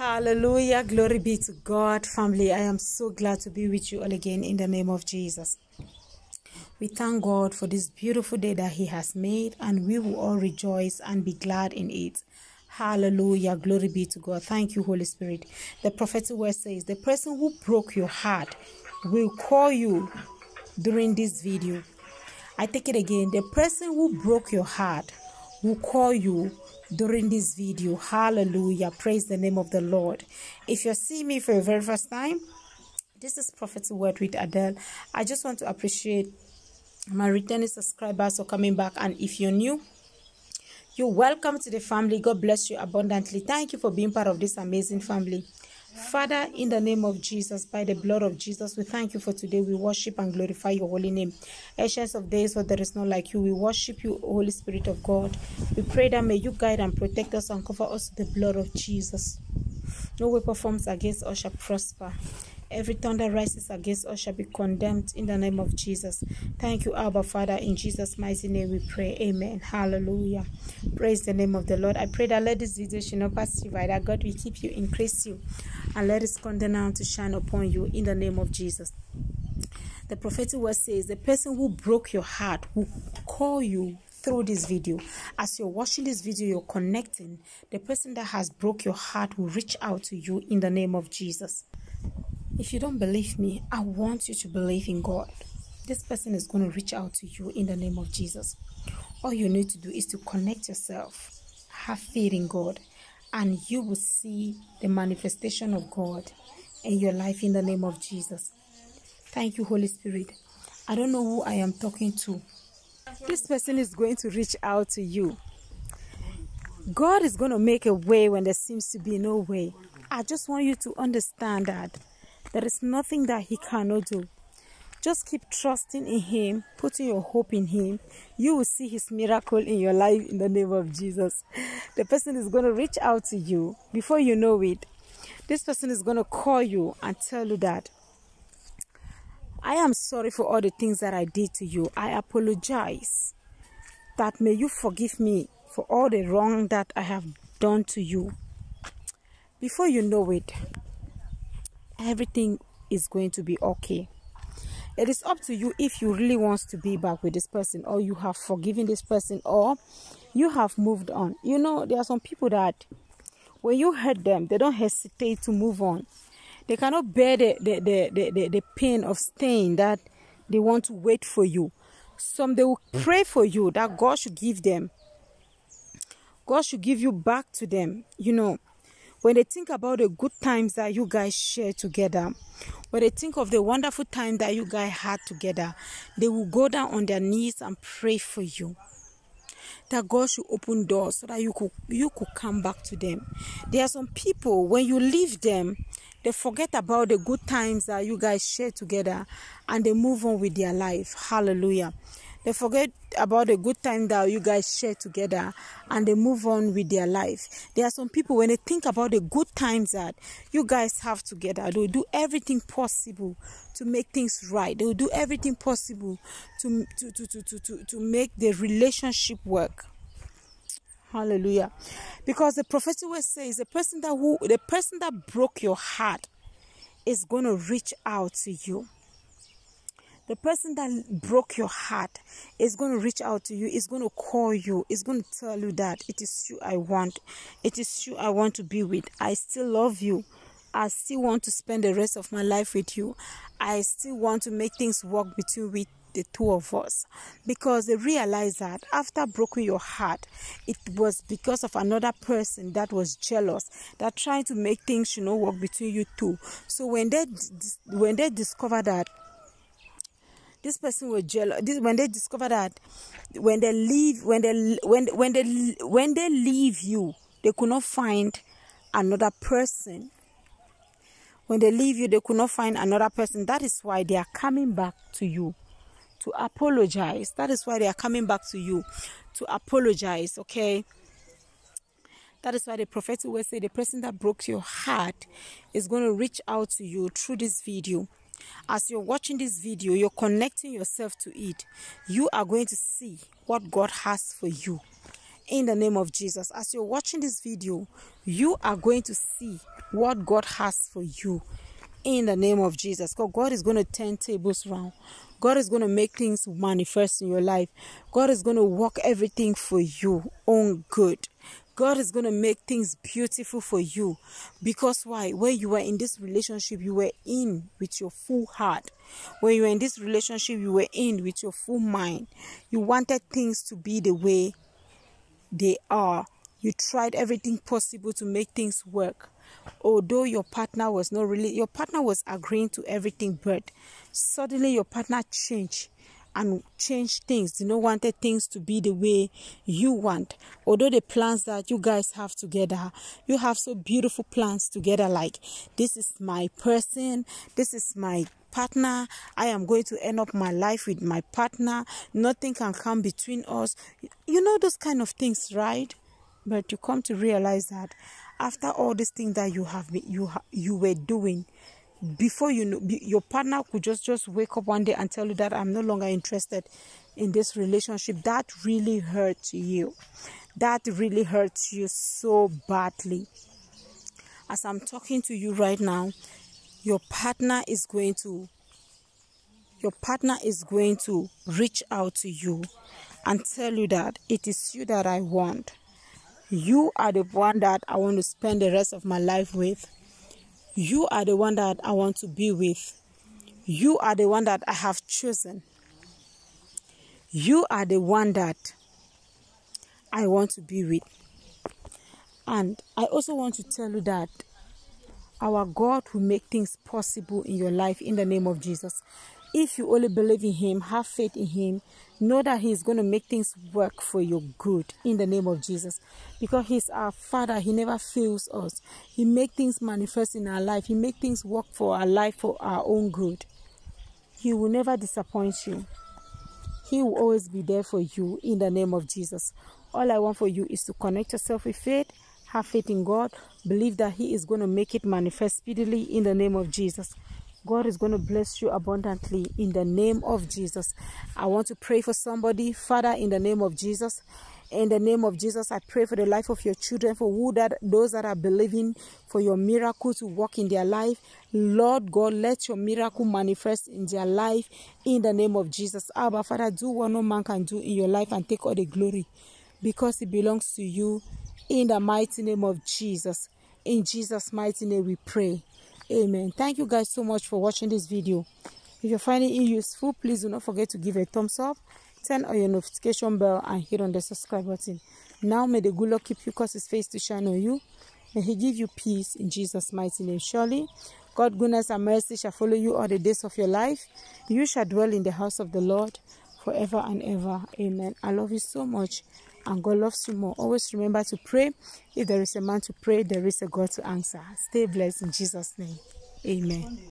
Hallelujah. Glory be to God. Family, I am so glad to be with you all again in the name of Jesus. We thank God for this beautiful day that He has made, and we will all rejoice and be glad in it. Hallelujah. Glory be to God. Thank you, Holy Spirit. The prophetic word says, The person who broke your heart will call you during this video. I take it again. The person who broke your heart will call you during this video. Hallelujah. Praise the name of the Lord. If you're seeing me for the very first time, this is Prophet's Word with Adel. I just want to appreciate my returning subscribers for coming back. And if you're new, you're welcome to the family. God bless you abundantly. Thank you for being part of this amazing family. Father, in the name of Jesus, by the blood of Jesus, we thank you for today. We worship and glorify your holy name. Ancients of days, for there is none like you. We worship you, Holy Spirit of God. We pray that may you guide and protect us and cover us with the blood of Jesus. No weapon forms against us shall prosper. Every tongue that rises against us shall be condemned in the name of Jesus. Thank you, Abba Father. In Jesus' mighty name we pray. Amen. Hallelujah. Praise the name of the Lord. I pray that let this video should not pass you by, that God will keep you, increase you, and let his countenance to shine upon you in the name of Jesus. The prophetic word says, The person who broke your heart will call you through this video as you're watching this video you're connecting the person that has broke your heart will reach out to you in the name of jesus if you don't believe me, I want you to believe in God. This person is going to reach out to you in the name of Jesus. All you need to do is to connect yourself, have faith in God, and you will see the manifestation of God in your life in the name of Jesus. Thank you, Holy Spirit. I don't know who I am talking to. This person is going to reach out to you. God is going to make a way when there seems to be no way. I just want you to understand that there is nothing that He cannot do. Just keep trusting in Him, putting your hope in Him. You will see His miracle in your life in the name of Jesus. The person is going to reach out to you before you know it. This person is going to call you and tell you that I am sorry for all the things that I did to you. I apologize. That may you forgive me for all the wrong that I have done to you. Before you know it, everything is going to be okay. It is up to you if you really want to be back with this person or you have forgiven this person or you have moved on. You know, there are some people that when you hurt them, they don't hesitate to move on. They cannot bear the, the, the, the, the, the pain of staying that they want to wait for you. Some they will pray for you that God should give them. God should give you back to them. You know, when they think about the good times that you guys share together, when they think of the wonderful time that you guys had together, they will go down on their knees and pray for you. That God should open doors so that you could you could come back to them. There are some people when you leave them, they forget about the good times that you guys share together and they move on with their life. Hallelujah. They forget about the good time that you guys share together and they move on with their life. There are some people, when they think about the good times that you guys have together, they'll do everything possible to make things right. They'll do everything possible to, to, to, to, to, to, to make the relationship work. Hallelujah. Because the prophetic word says the person that who the person that broke your heart is going to reach out to you the person that broke your heart is going to reach out to you is going to call you is going to tell you that it is you i want it is you i want to be with. I still love you. I still want to spend the rest of my life with you. I still want to make things work between the two of us. Because they realize that after broken your heart it was because of another person that was jealous that trying to make things you know work between you two. So when they when they discover that this person was jealous this when they discover that when they leave when they when when they when they leave you they could not find another person. When they leave you they could not find another person. That is why they are coming back to you to apologize. That is why they are coming back to you to apologize okay? That is why the prophetic will say the person that broke your heart is going to reach out to you through this video as you're watching this video, you're connecting yourself to it. You are going to see what God has for you. In the name of Jesus, as you're watching this video, you are going to see what God has for you in the name of Jesus. Because God is going to turn tables round. God is going to make things manifest in your life. God is going to work everything for you on good. God is going to make things beautiful for you. Because why? When you were in this relationship, you were in with your full heart. When you were in this relationship, you were in with your full mind. You wanted things to be the way they are. You tried everything possible to make things work although your partner was not really your partner was agreeing to everything but suddenly your partner changed and change things you know wanted things to be the way you want. Although the plans that you guys have together you have so beautiful plans together like this is my person this is my partner i am going to end up my life with my partner nothing can come between us. You know those kind of things right? But you come to realize that after all these things that you have been, you you were doing before you know your partner could just just wake up one day and tell you that i'm no longer interested in this relationship. That really hurts you. That really hurts you so badly. As i'm talking to you right now your partner is going to your partner is going to reach out to you and tell you that it is you that i want. You are the one that I want to spend the rest of my life with. You are the one that I want to be with. You are the one that I have chosen. You are the one that I want to be with. And I also want to tell you that our God will make things possible in your life in the name of Jesus. If you only believe in Him, have faith in Him, know that He's going to make things work for your good in the name of Jesus. Because He's our Father, He never fails us. He make things manifest in our life. He make things work for our life for our own good. He will never disappoint you. He will always be there for you in the name of Jesus. All I want for you is to connect yourself with faith, have faith in God, believe that He is going to make it manifest speedily in the name of Jesus. God is going to bless you abundantly in the name of Jesus. I want to pray for somebody, Father, in the name of Jesus. In the name of Jesus, I pray for the life of your children, for who that those that are believing for your miracle to work in their life. Lord God, let your miracle manifest in their life in the name of Jesus. Abba, Father, do what no man can do in your life and take all the glory because it belongs to you in the mighty name of Jesus. In Jesus' mighty name we pray amen. Thank you guys so much for watching this video. If you're finding it useful please do not forget to give a thumbs up turn on your notification bell and hit on the subscribe button. Now may the good lord keep you cause his face to shine on you. May he give you peace in jesus mighty name. Surely god goodness and mercy shall follow you all the days of your life. You shall dwell in the house of the lord forever and ever. Amen. I love you so much and God loves you more. Always remember to pray. If there is a man to pray, there is a God to answer. Stay blessed in Jesus' name. Amen.